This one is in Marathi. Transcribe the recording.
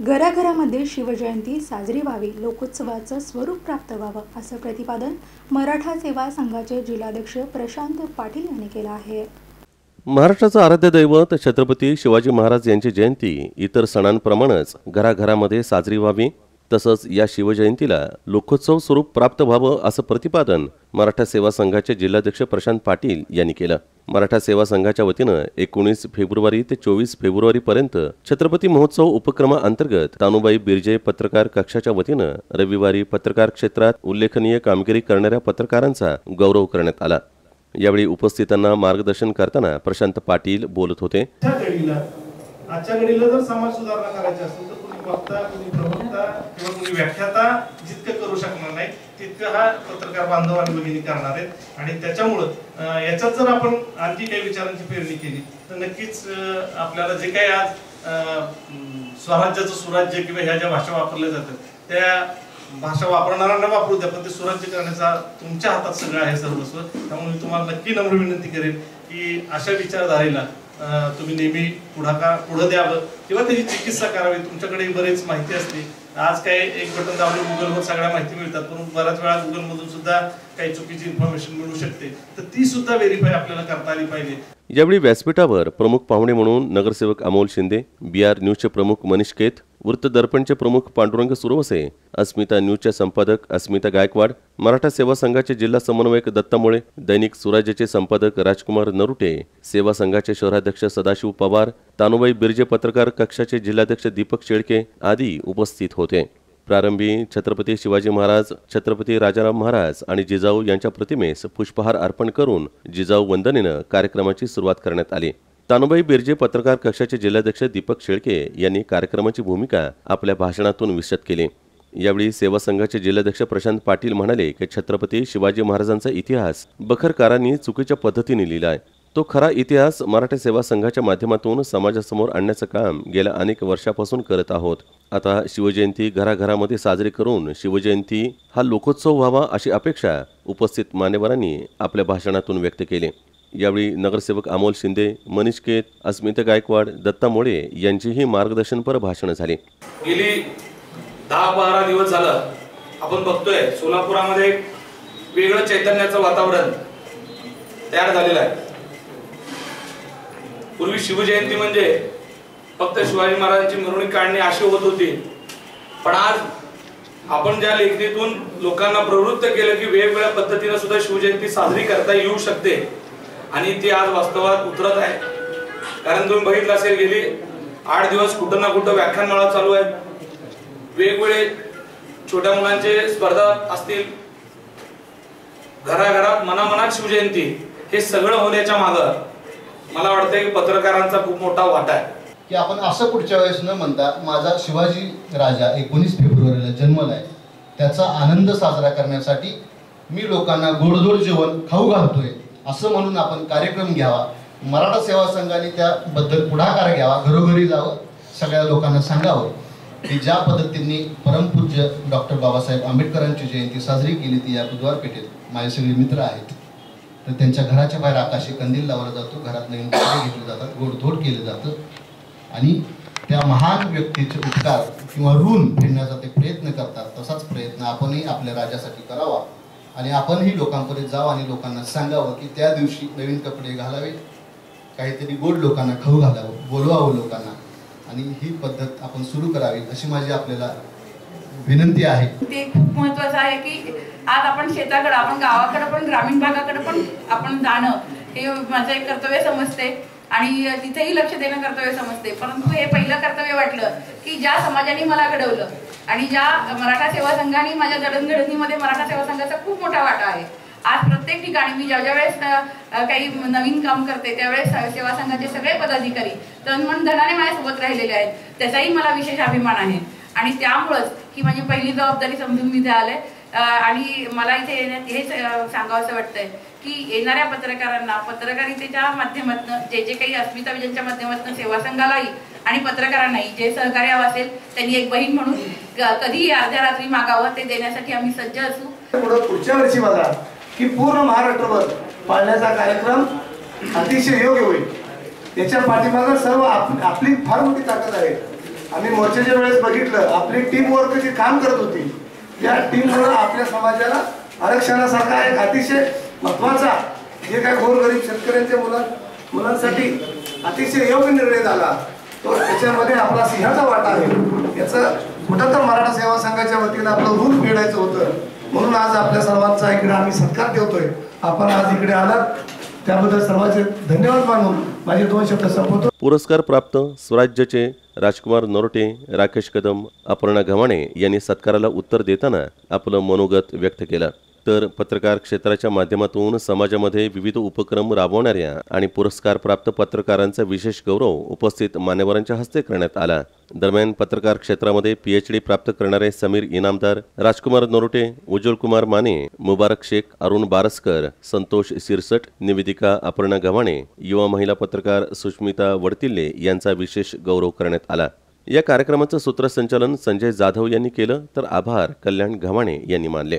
घराघरामध्ये शिवजयंती साजरी व्हावी लोकोत्सवाचं स्वरूप प्राप्त व्हावं असं प्रतिपादन मराठा सेवा संघाचे जिल्हाध्यक्ष प्रशांत पाटील यांनी केलं आहे. महाराष्ट्राचं आराध्य दैवत छत्रपती शिवाजी महाराज यांची जयंती इतर सणांप्रमाणेच घराघरामध्ये साजरी व्हावी तसंच या शिवजयंतीला लोकोत्सव स्वरूप प्राप्त व्हावं असं प्रतिपादन मराठा सेवा संघाचे जिल्हाध्यक्ष प्रशांत पाटील यांनी केलं. मराठा सेवा संघाच्या वतीनं एकोणीस फेब्रुवारी ते चोवीस फेब्रुवारीपर्यंत छत्रपती महोत्सव उपक्रमाअंतर्गत तानुबाई बिर्जे पत्रकार कक्षाच्या वतीनं रविवारी पत्रकार क्षेत्रात उल्लेखनीय कामगिरी करणाऱ्या पत्रकारांचा गौरव करण्यात आला. यावेळी उपस्थितांना मार्गदर्शन करताना प्रशांत पाटील बोलत होते. आजच्या घडीला जर समाज सुधारणा करायची असेल तर वक्ता कुणी प्रवक्ता किंवा कुणी व्याख्याता जितकं करू शकणार नाही तितकं हा पत्रकार बांधव आणि भगिनी करणार आहेत. आणि त्याच्यामुळं याच्यात जर आपण आणखी काही विचारांची पेरणी केली तर नक्कीच आपल्याला जे काही आज अं, स्वराज्याचं सुराज्य किंवा ह्या ज्या भाषा वापरल्या जातात त्या भाषा वापरणाऱ्यांना वापरू द्या पण ते सुराज्य करण्याचा तुमच्या हातात सगळं आहे सर्वस्व. त्यामुळे मी तुम्हाला नक्की नम्र विनंती करेन की अशा विचारधारेला तुम्ही नेहमी पुढाकार पुढे द्यावं किंवा त्याची चिकित्सा करावी. तुमच्याकडे बरेच माहिती असते. आज काय एक बटन दाबलं गुगलवर सगळ्या माहिती मिळतात. पण बऱ्याच वेळा गुगलमधून सुद्धा काही चुकीची इन्फॉर्मेशन मिळू शकते. तर ती सुद्धा व्हेरीफाय आपल्याला करता आली पाहिजे. यावेळी व्यासपीठावर प्रमुख पाहुणे म्हणून नगरसेवक अमोल शिंदे बी आर न्यूजचे प्रमुख मनीष केत वृत्त दर्पणचे प्रमुख पांडुरंग सुरवसे अस्मिता न्यूजच्या संपादक अस्मिता गायकवाड मराठा सेवा संघाचे जिल्हा समन्वयक दत्ता मुळे दैनिक स्वराज्याचे संपादक राजकुमार नरुटे सेवा संघाचे शहराध्यक्ष सदाशिव पवार तानुबाई बिर्जे पत्रकार कक्षाचे जिल्हाध्यक्ष दीपक शेळके आदी उपस्थित होते. प्रारंभी छत्रपती शिवाजी महाराज छत्रपती राजाराम महाराज आणि जिजाऊ यांच्या प्रतिमेस पुष्पहार अर्पण करून जिजाऊ वंदनेनं कार्यक्रमाची सुरुवात करण्यात आली. तानुबाई बिर्जे पत्रकार कक्षाचे जिल्हाध्यक्ष दीपक शेळके यांनी कार्यक्रमाची भूमिका आपल्या भाषणातून विशद केली. यावेळी सेवा संघाचे जिल्हाध्यक्ष प्रशांत पाटील म्हणाले की छत्रपती शिवाजी महाराजांचा इतिहास बखरकारांनी चुकीच्या पद्धतीने लिहिला आहे. तो खरा इतिहास मराठा सेवा संघाच्या माध्यमातून समाजासमोर आणण्याचं काम गेल्या अनेक वर्षापासून करत आहोत. आता शिवजयंती घराघरामध्ये साजरी करून शिवजयंती हा लोकोत्सव व्हावा अशी अपेक्षा उपस्थित मान्यवरांनी आपल्या भाषणातून व्यक्त केली. यावेळी नगरसेवक अमोल शिंदे मनीष केत अस्मिता गायकवाड दत्ता मोळे यांचीही मार्गदर्शनपर भाषणं झाली. गेली दहा बारा दिवस झालं आपण बघतोय सोलापुरामध्ये एक वेगळं चैतन्याचं वातावरण तयार झालेलं आहे. पूर्वी शिवजयंती म्हणजे फक्त शिवाजी महाराजांची मिरवणूक काढणे अशी होत होती. पण आज आपण ज्या लेखणीतून लोकांना प्रवृत्त केलं की वेगवेगळ्या पद्धतीने सुद्धा शिवजयंती साजरी करता येऊ शकते आणि ती आज वास्तवात उतरत आहे. कारण तुम्ही बघितलं असेल गेली आठ दिवस कुठं ना कुठं व्याख्यानमाळा चालू आहे. वेगवेगळे छोट्या मुलांचे स्पर्धा असतील. घराघरात मनामनात शिवजयंती हे सगळं होण्याच्या माग मला वाटतं की पत्रकारांचा खूप मोठा वाटा आहे. की आपण असं पुढच्या वेळेस न म्हणता माझा शिवाजी राजा एकोणीस फेब्रुवारीला जन्मलाय त्याचा आनंद साजरा करण्यासाठी मी लोकांना गोडधोड जेवण खाऊ घालतोय. असं म्हणून आपण कार्यक्रम घ्यावा. मराठा सेवा संघाने त्याबद्दल पुढाकार घ्यावा. घरोघरी जावं. सगळ्या लोकांना सांगावं की ज्या पद्धतीने परमपूज्य डॉक्टर बाबासाहेब आंबेडकरांची जयंती साजरी केली ती या बुधवार पेठेत माझे सगळे मित्र आहेत. तर त्यांच्या घराच्या बाहेर आकाशी कंदील लावला जातो. घरात नवीन कपडे घेतले जातात गोडधोड केलं जातं. आणि त्या महान व्यक्तीचे उपकार किंवा ऋण फेडण्याचा ते प्रयत्न करतात. तसाच प्रयत्न आपणही आपल्या राज्यासाठी करावा. आणि आपणही लोकांपर्यंत जावं आणि लोकांना सांगावं की त्या दिवशी नवीन कपडे घालावे काहीतरी गोड लोकांना खाऊ घालावं बोलवावं लोकांना. आणि ही पद्धत आपण सुरू करावी अशी माझी आपल्याला विनंती आहे. ते खूप महत्वाचं आहे की आज आपण शेताकडे आपण गावाकडे पण ग्रामीण भागाकडे पण आपण जाणं हे माझं एक कर्तव्य समजते. आणि तिथेही लक्ष देणं कर्तव्य समजते. परंतु हे पहिलं कर्तव्य वाटलं की ज्या समाजाने मला घडवलं आणि ज्या मराठा सेवा संघाने माझ्या जडणघडणीमध्ये मराठा सेवा संघाचा खूप मोठा वाटा आहे. आज प्रत्येक ठिकाणी मी ज्या ज्या वेळेस काही नवीन काम करते त्यावेळेस सेवा संघाचे सगळे पदाधिकारी तन मन धनाने माझ्यासोबत राहिलेले आहेत. त्याचाही मला विशेष अभिमान आहे. आणि त्यामुळंच ही माझी पहिली जबाबदारी समजून मी इथे आले. आणि मला इथे येण्यात हेच सांगावंसं वाटतंय की येणाऱ्या पत्रकारांना पत्रकारितेच्या माध्यमातून जे जे काही अस्मिता विजनच्या माध्यमातून सेवा संघालाही आणि पत्रकारांनाही जे सहकार्य हवं असेल त्यांनी एक बहीण म्हणून कधीही अर्ध्या रात्री मागावं ते देण्यासाठी आम्ही सज्ज असू. पुढं पुढच्या वर्षी बघा की पूर्ण महाराष्ट्रभर पाळण्याचा कार्यक्रम अतिशय योग्य होईल. त्याच्या पाठीमागं सर्व आपली फार मोठी ताकद आहे. आम्ही मोर्चाच्या वेळेस बघितलं आपली टीम वर्क जी काम करत होती. या टीममुळं आपल्या समाजाला आरक्षणासारखा एक अतिशय महत्त्वाचा जे काय गोरगरीब शेतकऱ्यांच्या मुला मुलांसाठी अतिशय योग्य निर्णय झाला तो त्याच्यामध्ये आपला सिंहाचा वाटा आहे. याचं कुठं तर मराठा सेवा संघाच्या वतीनं आपलं रूप फेडायचं होतं. म्हणून आज आपल्या सर्वांचा इकडे आम्ही सत्कार ठेवतोय. आपण आज इकडे आलात. त्याबद्दल सर्वांचे धन्यवाद मानून माझे दोन शब्द संपवतो. पुरस्कार प्राप्त स्वराज्याचे राजकुमार नरोटे राकेश कदम अपर्णा घवाणे यांनी सत्काराला उत्तर देताना आपलं मनोगत व्यक्त केलं. तर पत्रकार क्षेत्राच्या माध्यमातून समाजामध्ये विविध उपक्रम राबवणाऱ्या आणि पुरस्कार प्राप्त पत्रकारांचा विशेष गौरव उपस्थित मान्यवरांच्या हस्ते करण्यात आला. दरम्यान पत्रकार क्षेत्रामध्ये पीएचडी प्राप्त करणारे समीर इनामदार राजकुमार नोरटे उज्ज्वल कुमार माने मुबारक शेख अरुण बारसकर संतोष सिरसट निवेदिका अपर्णा गव्हाणे युवा महिला पत्रकार सुष्मिता वडतिल्ले यांचा विशेष गौरव करण्यात आला. या कार्यक्रमाचं सूत्रसंचालन संजय जाधव यांनी केलं तर आभार कल्याण घवाणे यांनी मानले.